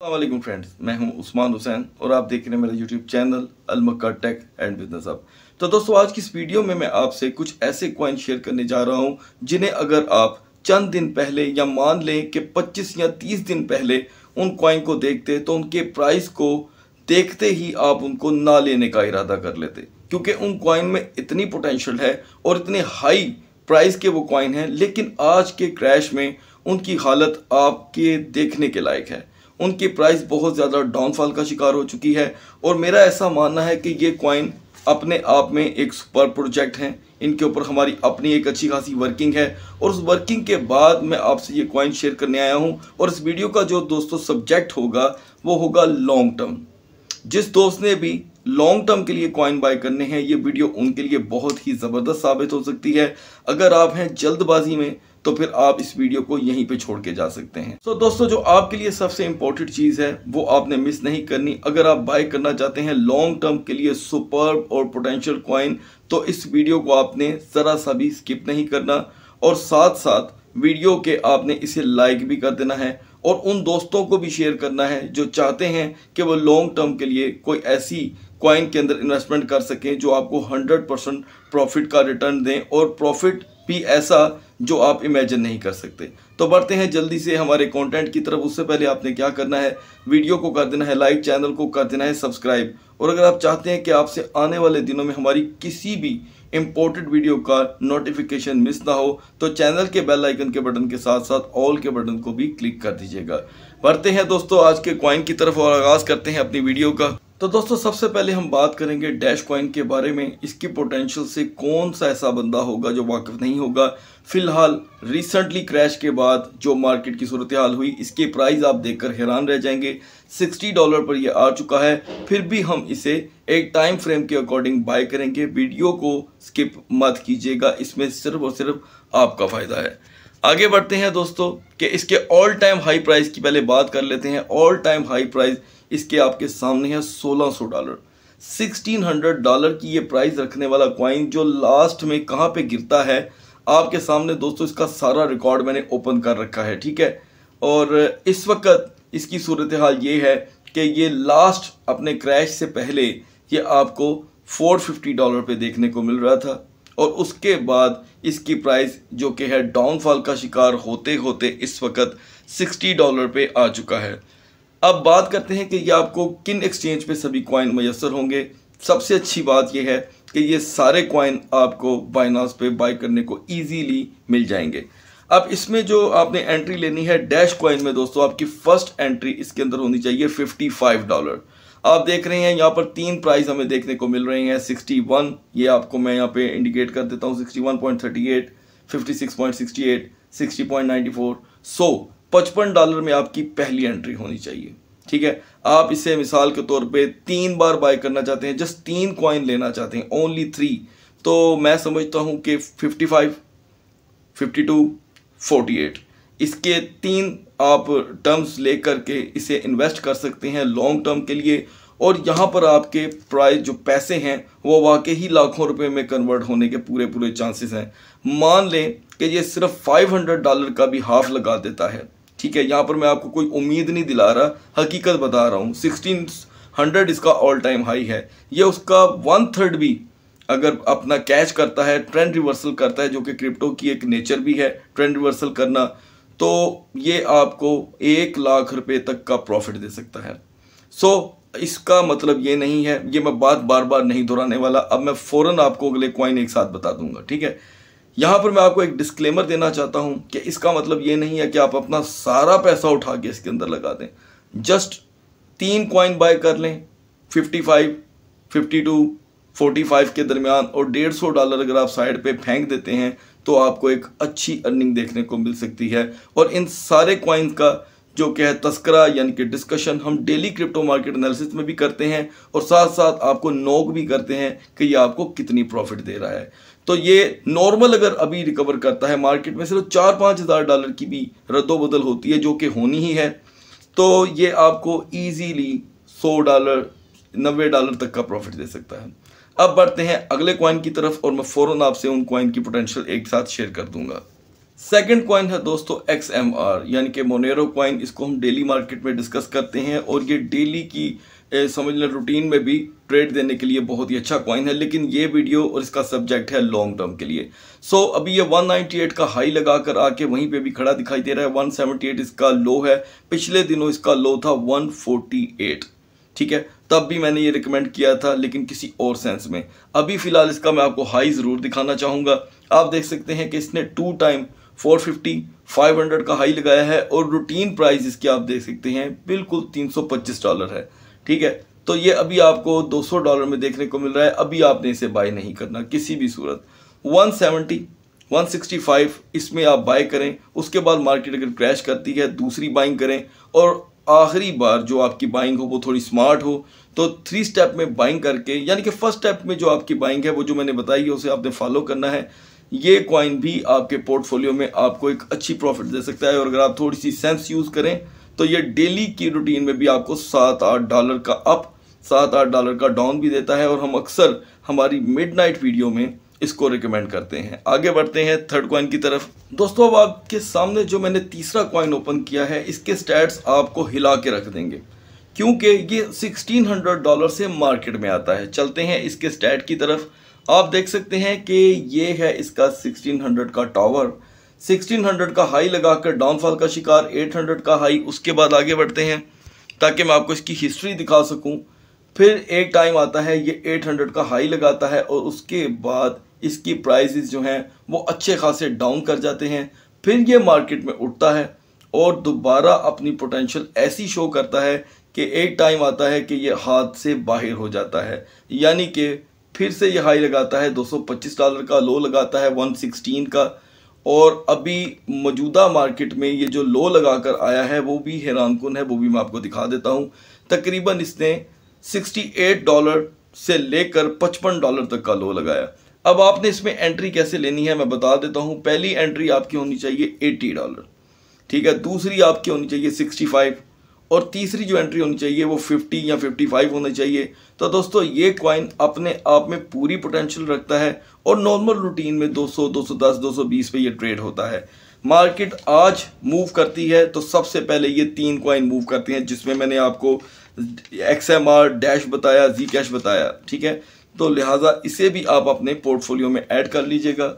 वालेकुम फ्रेंड्स मैं हूँ उस्मान हुसैन और आप देख रहे हैं मेरा यूट्यूब चैनल अलमक्का टेक एंड बिज़नेस अब तो दोस्तों, आज की इस वीडियो में मैं आपसे कुछ ऐसे कॉइन शेयर करने जा रहा हूँ, जिन्हें अगर आप चंद दिन पहले या मान लें कि 25 या 30 दिन पहले उन कॉइन को देखते तो उनके प्राइस को देखते ही आप उनको ना लेने का इरादा कर लेते। क्योंकि उन कॉइन में इतनी पोटेंशल है और इतने हाई प्राइस के वो कॉइन हैं, लेकिन आज के क्रैश में उनकी हालत आपके देखने के लायक है। उनकी प्राइस बहुत ज़्यादा डाउनफॉल का शिकार हो चुकी है और मेरा ऐसा मानना है कि ये कॉइन अपने आप में एक सुपर प्रोजेक्ट हैं। इनके ऊपर हमारी अपनी एक अच्छी खासी वर्किंग है और उस वर्किंग के बाद मैं आपसे ये कॉइन शेयर करने आया हूँ और इस वीडियो का जो दोस्तों सब्जेक्ट होगा, वो होगा लॉन्ग टर्म जिस दोस्त ने भी लॉन्ग टर्म के लिए कॉइन बाय करने हैं, ये वीडियो उनके लिए बहुत ही ज़बरदस्त साबित हो सकती है। अगर आप हैं जल्दबाजी में तो फिर आप इस वीडियो को यहीं पे छोड़ के जा सकते हैं। तो so, दोस्तों जो आपके लिए सबसे इंपॉर्टेंट चीज़ है वो आपने मिस नहीं करनी। अगर आप बाय करना चाहते हैं लॉन्ग टर्म के लिए सुपर और पोटेंशियल कॉइन तो इस वीडियो को आपने ज़रा सा भी स्किप नहीं करना। और साथ साथ वीडियो के आपने इसे लाइक भी कर देना है। और उन दोस्तों को भी शेयर करना है जो चाहते हैं कि वो लॉन्ग टर्म के लिए कोई ऐसी कॉइन के अंदर इन्वेस्टमेंट कर सकें, जो आपको 100 परसेंट प्रॉफिट का रिटर्न दें और प्रॉफिट भी ऐसा जो आप इमेजिन नहीं कर सकते। तो बढ़ते हैं जल्दी से हमारे कंटेंट की तरफ़। उससे पहले आपने क्या करना है वीडियो को कर देना है लाइक चैनल को कर देना है सब्सक्राइब और अगर आप चाहते हैं कि आपसे आने वाले दिनों में हमारी किसी भी इम्पोर्टेड वीडियो का नोटिफिकेशन मिस ना हो तो चैनल के बेल आइकन के बटन के साथ साथ ऑल के बटन को भी क्लिक कर दीजिएगा। बढ़ते हैं दोस्तों, आज के क्वाइन की तरफ़ और आगाज़ करते हैं अपनी वीडियो का। तो दोस्तों, सबसे पहले हम बात करेंगे डैश कॉइन के बारे में। इसकी पोटेंशियल से कौन सा ऐसा बंदा होगा जो वाकिफ नहीं होगा? फ़िलहाल रिसेंटली क्रैश के बाद जो मार्केट की सूरत हाल हुई, इसके प्राइस आप देखकर हैरान रह जाएँगे। 60 डॉलर पर यह आ चुका है। फिर भी हम इसे एक टाइम फ्रेम के अकॉर्डिंग बाय करेंगे। वीडियो को स्किप मत कीजिएगा। इसमें सिर्फ़ और सिर्फ़ आपका फ़ायदा है। आगे बढ़ते हैं दोस्तों, कि इसके ऑल टाइम हाई प्राइस की पहले बात कर लेते हैं। ऑल टाइम हाई प्राइस इसके आपके सामने है 1600 डॉलर। 1600 डॉलर की ये प्राइस रखने वाला क्वाइन जो लास्ट में कहाँ पे गिरता है, आपके सामने दोस्तों इसका सारा रिकॉर्ड मैंने ओपन कर रखा है, ठीक है? और इस वक्त इसकी सूरत हाल ये है कि ये लास्ट अपने क्रैश से पहले ये आपको 450 डॉलर पे देखने को मिल रहा था और उसके बाद इसकी प्राइस जो कि है डाउनफॉल का शिकार होते होते इस वक्त 60 डॉलर पे आ चुका है। अब बात करते हैं कि ये आपको किन एक्सचेंज पे सभी कॉइन मैसर होंगे। सबसे अच्छी बात यह है कि ये सारे कॉइन आपको बाइनास पे बाय करने को इजीली मिल जाएँगे। अब इसमें जो आपने एंट्री लेनी है डैश कॉइन में दोस्तों, आपकी फ़र्स्ट एंट्री इसके अंदर होनी चाहिए 55 डॉलर आप देख रहे हैं, यहाँ पर तीन प्राइस हमें देखने को मिल रहे हैं 61 ये आपको मैं यहाँ पे इंडिकेट कर देता हूँ 61.38 56.68 60.94 सो पचपन डॉलर में आपकी पहली एंट्री होनी चाहिए। ठीक है? आप इसे मिसाल के तौर पे तीन बार बाय करना चाहते हैं, जस्ट तीन कॉइन लेना चाहते हैं ओनली थ्री तो मैं समझता हूँ कि fifty five fifty two forty eight इसके तीन आप टर्म्स लेकर के इसे इन्वेस्ट कर सकते हैं लॉन्ग टर्म के लिए। और यहाँ पर आपके प्राइस जो पैसे हैं, वो वाकई ही लाखों रुपए में कन्वर्ट होने के पूरे पूरे चांसेस हैं। मान लें कि ये सिर्फ़ 500 डॉलर का भी हाफ़ लगा देता है। ठीक है यहाँ पर मैं आपको कोई उम्मीद नहीं दिला रहा हकीकत बता रहा हूँ सिक्सटीन हंड्रेड इसका ऑल टाइम हाई है। ये उसका वन थर्ड भी अगर अपना कैच करता है ट्रेंड रिवर्सल करता है जो कि क्रिप्टो की एक नेचर भी है ट्रेंड रिवर्सल करना तो ये आपको एक लाख रुपए तक का प्रॉफिट दे सकता है। सो so, इसका मतलब ये नहीं है ये मैं बात बार बार नहीं दोहराने वाला अब मैं फ़ौरन आपको अगले कॉइन एक साथ बता दूँगा ठीक है? यहाँ पर मैं आपको एक डिस्क्लेमर देना चाहता हूँ कि इसका मतलब ये नहीं है कि आप अपना सारा पैसा उठा के इसके अंदर लगा दें। जस्ट तीन कॉइन बाय कर लें 55, 52, 45 के दरमियान और डेढ़ सौ डॉलर अगर आप साइड पे फेंक देते हैं तो आपको एक अच्छी अर्निंग देखने को मिल सकती है। और इन सारे कॉइन्स का जो कि है तस्करा यानी कि डिस्कशन हम डेली क्रिप्टो मार्केट एनालिसिस में भी करते हैं और साथ साथ आपको नोक भी करते हैं कि ये आपको कितनी प्रॉफिट दे रहा है। तो ये नॉर्मल अगर अभी रिकवर करता है मार्केट में, सिर्फ़ चार पाँच हज़ार डॉलर की भी रद्दोबदल होती है, जो कि होनी ही है तो ये आपको ईजीली सौ डॉलर नब्बे डॉलर तक का प्रॉफिट दे सकता है। अब बढ़ते हैं अगले कॉइन की तरफ़, और मैं फ़ौरन आपसे उन कॉइन की पोटेंशियल एक साथ शेयर कर दूँगा। सेकंड कॉइन है दोस्तों एक्स एम आर यानी कि मोनेरो कॉइन इसको हम डेली मार्केट में डिस्कस करते हैं, और ये डेली की समझ लें रूटीन में भी ट्रेड देने के लिए बहुत ही अच्छा कॉइन है लेकिन ये वीडियो और इसका सब्जेक्ट है लॉन्ग टर्म के लिए। सो so, अभी ये 198 का हाई लगाकर आके वहीं पे भी खड़ा दिखाई दे रहा है। 178 इसका लो है। पिछले दिनों इसका लो था 148 ठीक है? तब भी मैंने ये रिकमेंड किया था लेकिन किसी और सेंस में। अभी फ़िलहाल इसका मैं आपको हाई ज़रूर दिखाना चाहूँगा। आप देख सकते हैं कि इसने टू टाइम 450 500 का हाई लगाया है और रूटीन प्राइस इसके आप देख सकते हैं बिल्कुल 325 डॉलर है। ठीक है? तो ये अभी आपको 200 डॉलर में देखने को मिल रहा है। अभी आपने इसे बाय नहीं करना, किसी भी सूरत। 170 165 इसमें आप बाय करें। उसके बाद मार्केट अगर क्रैश करती है, दूसरी बाइंग करें। और आखिरी बार जो आपकी बाइंग हो, वो थोड़ी स्मार्ट हो। तो थ्री स्टेप में बाइंग करके, यानी कि फ़र्स्ट स्टेप में जो आपकी बाइंग है, वो जो मैंने बताई है, उसे आपने फॉलो करना है। ये कॉइन भी आपके पोर्टफोलियो में आपको एक अच्छी प्रॉफिट दे सकता है। और अगर आप थोड़ी सी सेंस यूज़ करें तो ये डेली की रूटीन में भी आपको सात आठ डॉलर का अप, सात आठ डॉलर का डाउन भी देता है और हम अक्सर हमारी मिडनाइट वीडियो में इसको रिकमेंड करते हैं। आगे बढ़ते हैं थर्ड कॉइन की तरफ़। दोस्तों, अब आपके सामने जो मैंने तीसरा कॉइन ओपन किया है, इसके स्टैट्स आपको हिला के रख देंगे। क्योंकि ये 1600 डॉलर से मार्केट में आता है। चलते हैं इसके स्टैट की तरफ़। आप देख सकते हैं कि ये है इसका 1600 का टावर 1600 का हाई लगाकर डाउनफॉल का शिकार 800 का हाई, उसके बाद आगे बढ़ते हैं, ताकि मैं आपको इसकी हिस्ट्री दिखा सकूँ। फिर एक टाइम आता है, ये 800 का हाई लगाता है और उसके बाद इसकी प्राइसेस जो हैं, वो अच्छे खासे डाउन कर जाते हैं। फिर ये मार्केट में उठता है और दोबारा अपनी पोटेंशियल ऐसी शो करता है कि एक टाइम आता है कि ये हाथ से बाहर हो जाता है। यानी कि फिर से ये हाई लगाता है 225 डॉलर का लो लगाता है 116 का। और अभी मौजूदा मार्केट में ये जो लो लगा कर आया है, वो भी हैरान कन है, वो भी मैं आपको दिखा देता हूँ। तकरीबन इसने 68 डॉलर से लेकर 55 डॉलर तक का लो लगाया। अब आपने इसमें एंट्री कैसे लेनी है, मैं बता देता हूँ। पहली एंट्री आपकी होनी चाहिए 80 डॉलर। ठीक है, दूसरी आपकी होनी चाहिए 65 और तीसरी जो एंट्री होनी चाहिए वो 50 या 55 होनी चाहिए। तो दोस्तों ये क्वाइन अपने आप में पूरी पोटेंशियल रखता है और नॉर्मल रूटीन में 200, 210, 220 पे ये ट्रेड होता है। मार्केट आज मूव करती है तो सबसे पहले ये तीन क्वाइन मूव करते हैं जिसमें मैंने आपको एक्स एम आर डैश बताया जी कैश बताया ठीक है? तो लिहाजा इसे भी आप अपने पोर्टफोलियो में ऐड कर लीजिएगा।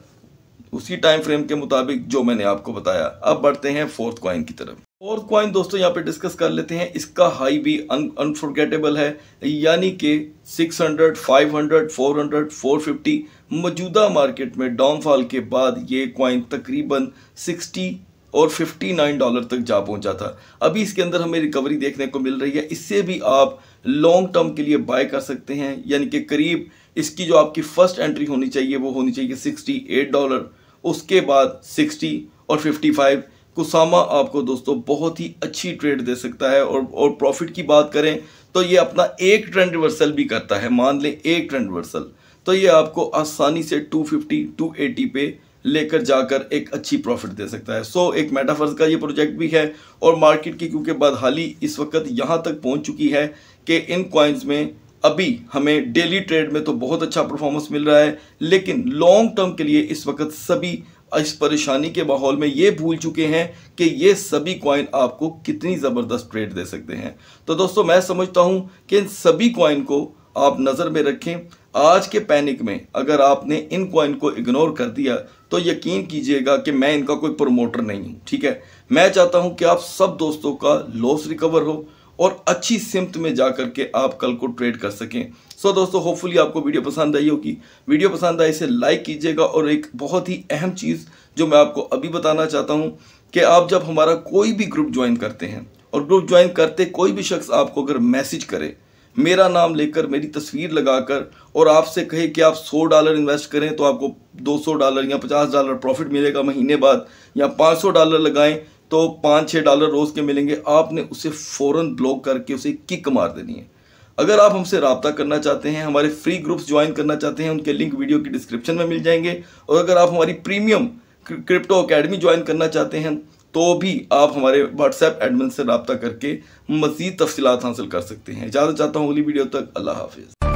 उसी टाइम फ्रेम के मुताबिक जो मैंने आपको बताया। अब बढ़ते हैं फोर्थ क्वाइन की तरफ़। फोर्थ क्वाइन दोस्तों यहाँ पे डिस्कस कर लेते हैं। इसका हाई भी अनफॉरगेटेबल है यानी कि 600, 500, 400, 450 मौजूदा मार्केट में डाउनफॉल के बाद ये क्वाइन तकरीबन 60 और 59 डॉलर तक जा पहुँचा था। अभी इसके अंदर हमें रिकवरी देखने को मिल रही है। इससे भी आप लॉन्ग टर्म के लिए बाय कर सकते हैं। यानी कि करीब इसकी जो आपकी फ़र्स्ट एंट्री होनी चाहिए वो होनी चाहिए 68 डॉलर उसके बाद 60 और 55 कुसामा आपको दोस्तों बहुत ही अच्छी ट्रेड दे सकता है और और प्रॉफिट की बात करें तो ये अपना एक ट्रेंड रिवर्सल भी करता है। मान लें एक ट्रेंड रिवर्सल तो ये आपको आसानी से 250 280 पे लेकर जाकर एक अच्छी प्रॉफिट दे सकता है। सो so, एक मेटाफर्स का ये प्रोजेक्ट भी है और मार्केट की क्योंकि बदहाली इस वक्त यहाँ तक पहुँच चुकी है कि इन कॉइन्स में अभी हमें डेली ट्रेड में तो बहुत अच्छा परफॉर्मेंस मिल रहा है, लेकिन लॉन्ग टर्म के लिए इस वक्त सभी इस परेशानी के माहौल में ये भूल चुके हैं कि ये सभी कॉइन आपको कितनी ज़बरदस्त ट्रेड दे सकते हैं। तो दोस्तों, मैं समझता हूँ कि इन सभी कॉइन को आप नज़र में रखें। आज के पैनिक में अगर आपने इन कॉइन को इग्नोर कर दिया तो यकीन कीजिएगा कि मैं इनका कोई प्रमोटर नहीं हूँ, ठीक है? मैं चाहता हूँ कि आप सब दोस्तों का लॉस रिकवर हो और अच्छी सिमत में जा करके आप कल को ट्रेड कर सकें। सो so, दोस्तों होपफुली आपको वीडियो पसंद आई होगी। वीडियो पसंद आए इसे लाइक कीजिएगा और एक बहुत ही अहम चीज़ जो मैं आपको अभी बताना चाहता हूँ कि आप जब हमारा कोई भी ग्रुप ज्वाइन करते हैं और ग्रुप ज्वाइन करते कोई भी शख्स आपको अगर मैसेज करे मेरा नाम लेकर मेरी तस्वीर लगाकर और आपसे कहे कि आप 100 डॉलर इन्वेस्ट करें तो आपको 200 डॉलर या 50 डॉलर प्रॉफिट मिलेगा महीने बाद या 500 डॉलर लगाएँ तो पाँच छः डॉलर रोज़ के मिलेंगे। आपने उसे फ़ौरन ब्लॉक करके उसे किक मार देनी है। अगर आप हमसे रबता करना चाहते हैं, हमारे फ्री ग्रुप्स ज्वाइन करना चाहते हैं, उनके लिंक वीडियो की डिस्क्रिप्शन में मिल जाएँगे। और अगर आप हमारी प्रीमियम क्रिप्टो अकेडमी ज्वाइन करना चाहते हैं तो भी आप हमारे व्हाट्सएप एडमिन से रबता करके मज़ीद तफसीत हासिल कर सकते हैं। ज़्यादा चाहता हूँ अगली वीडियो तक। अल्लाह हाफिज़।